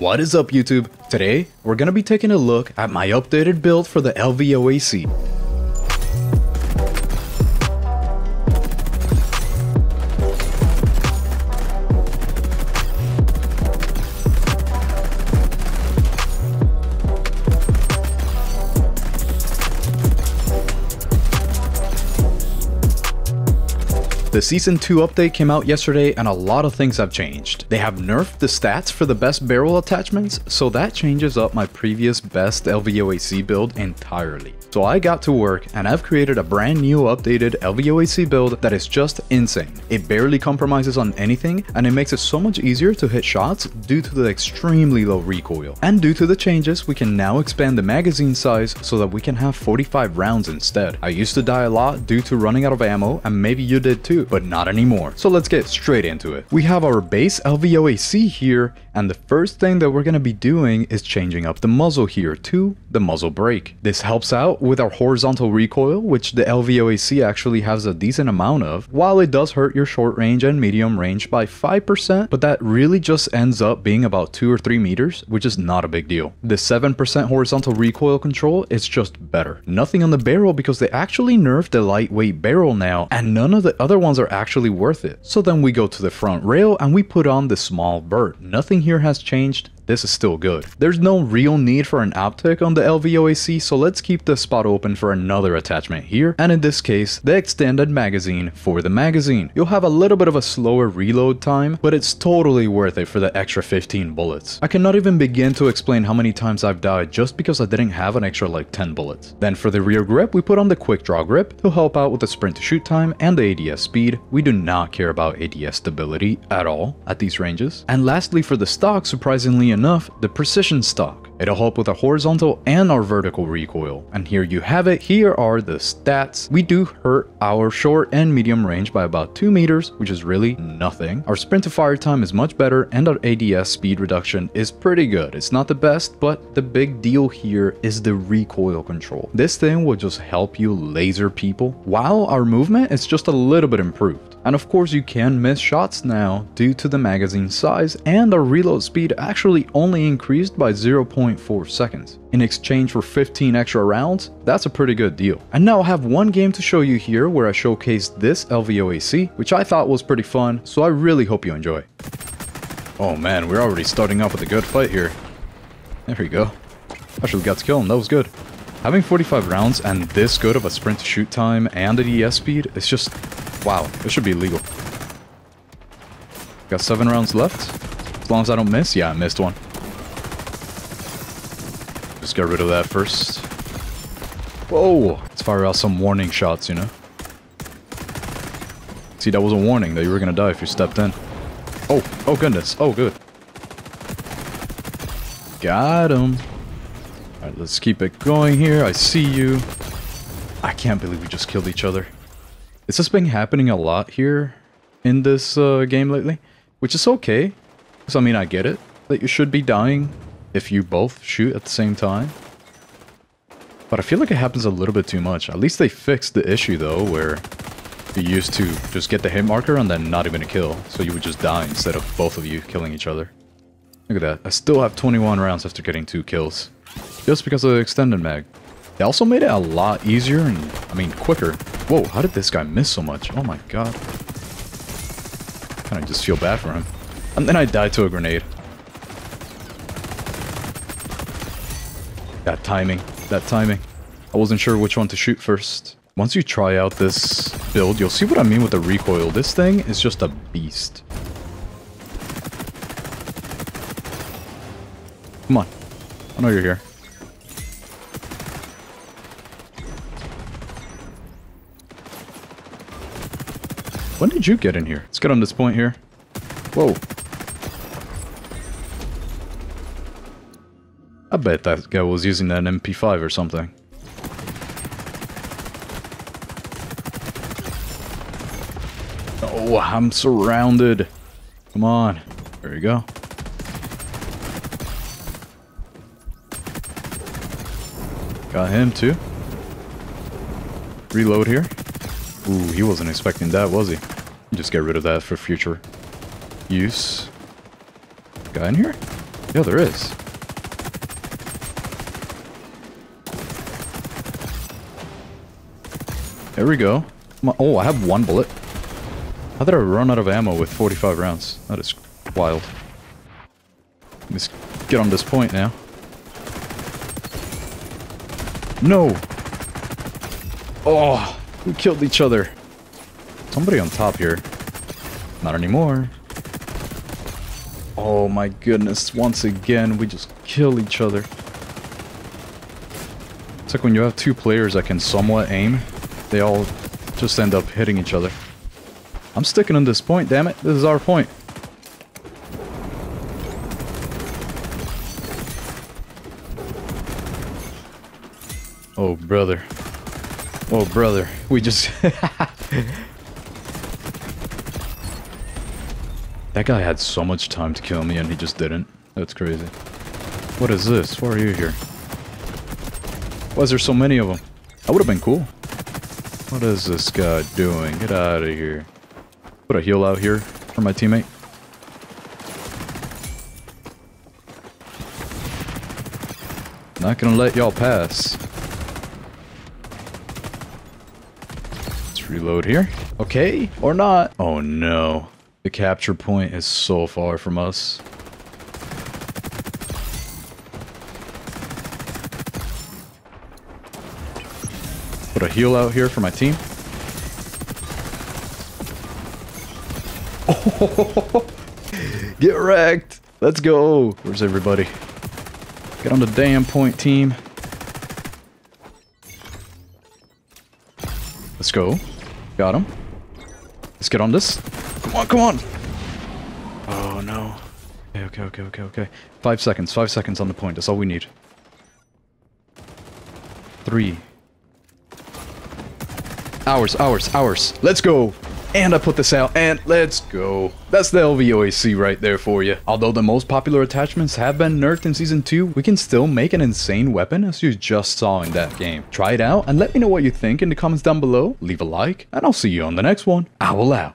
What is up YouTube? Today, we're gonna be taking a look at my updated build for the LVOAC. The Season 2 update came out yesterday and a lot of things have changed. They have nerfed the stats for the best barrel attachments, so that changes up my previous best LVOAC build entirely. So I got to work and I've created a brand new updated LVOAC build that is just insane. It barely compromises on anything and it makes it so much easier to hit shots due to the extremely low recoil. And due to the changes, we can now expand the magazine size so that we can have 45 rounds instead. I used to die a lot due to running out of ammo and maybe you did too, but not anymore. So let's get straight into it. We have our base LVOAC here and the first thing that we're going to be doing is changing up the muzzle here to the muzzle brake. This helps out with our horizontal recoil, which the LVOAC actually has a decent amount of, while it does hurt your short range and medium range by 5%, but that really just ends up being about 2 or 3 meters, which is not a big deal. The 7% horizontal recoil control is just better. Nothing on the barrel because they actually nerfed the lightweight barrel now, and none of the other ones are actually worth it. So then we go to the front rail and we put on the small. Nothing nothing here has changed, this is still good. There's no real need for an optic on the LVOAC, so let's keep the spot open for another attachment here, and in this case, the extended magazine for the magazine. You'll have a little bit of a slower reload time, but it's totally worth it for the extra 15 bullets. I cannot even begin to explain how many times I've died just because I didn't have an extra like 10 bullets. Then for the rear grip, we put on the quick draw grip to help out with the sprint to shoot time and the ADS speed. We do not care about ADS stability at all at these ranges. And lastly for the stock, surprisingly enough, enough, the precision stock. It'll help with our horizontal and our vertical recoil. And here you have it, here are the stats. We do hurt our short and medium range by about 2 meters, which is really nothing. Our sprint to fire time is much better and our ADS speed reduction is pretty good. It's not the best, but the big deal here is the recoil control. This thing will just help you laser people, while our movement is just a little bit improved. And of course you can miss shots now due to the magazine size and our reload speed actually only increased by 0.4 seconds. In exchange for 15 extra rounds, that's a pretty good deal. And now I have one game to show you here where I showcased this LVOAC, which I thought was pretty fun, so I really hope you enjoy. Oh man, we're already starting off with a good fight here. There we go. Actually got to kill him, that was good. Having 45 rounds and this good of a sprint to shoot time and ADS speed is just Wow, this should be legal. Got seven rounds left. As long as I don't miss. Yeah, I missed one. Just get rid of that first. Whoa! Let's fire out some warning shots, you know? See, that was a warning that you were gonna die if you stepped in. Oh, oh goodness. Oh, good. Got him. Alright, let's keep it going here. I see you. I can't believe we just killed each other. This has been happening a lot here in this uh, game lately, which is okay. Because, I mean, I get it, that you should be dying if you both shoot at the same time. But I feel like it happens a little bit too much. At least they fixed the issue, though, where you used to just get the hit marker and then not even a kill. So you would just die instead of both of you killing each other. Look at that. I still have 21 rounds after getting two kills. Just because of the extended mag. They also made it a lot easier and, I mean, quicker Whoa, how did this guy miss so much? Oh my god. Kinda just feel bad for him. And then I died to a grenade. That timing. That timing. I wasn't sure which one to shoot first. Once you try out this build, you'll see what I mean with the recoil. This thing is just a beast. Come on. I know you're here. When did you get in here? Let's get on this point here. Whoa. I bet that guy was using an MP5 or something. Oh, I'm surrounded. Come on. There you go. Got him too. Reload here. Ooh, he wasn't expecting that, was he? Just get rid of that for future use. Guy in here? Yeah, there is. There we go. Oh, I have one bullet. How did I run out of ammo with 45 rounds? That is wild. Let's get on this point now. No! Oh, we killed each other. Somebody on top here. Not anymore. Oh my goodness, once again, we just kill each other. It's like when you have two players that can somewhat aim, they all just end up hitting each other. I'm sticking on this point, damn it. This is our point. Oh, brother. Oh, brother. We just... that guy had so much time to kill me and he just didn't. That's crazy. What is this? Why are you here? Why is there so many of them? That would have been cool. What is this guy doing? Get out of here. Put a heal out here for my teammate. Not gonna let y'all pass. Reload here. Okay, or not. Oh no. The capture point is so far from us. Put a heal out here for my team. Oh, get wrecked. Let's go. Where's everybody? Get on the damn point, team. Let's go. Got him. Let's get on this. Come on, come on. Oh, no. Okay, okay, okay, okay, okay. Five seconds. Five seconds on the point. That's all we need. Three. Ours, ours, ours. Let's go. And I put this out, and let's go. That's the LVOAC right there for you. Although the most popular attachments have been nerfed in Season 2, we can still make an insane weapon as you just saw in that game. Try it out, and let me know what you think in the comments down below. Leave a like, and I'll see you on the next one. Owl out.